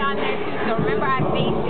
on there. So remember, I face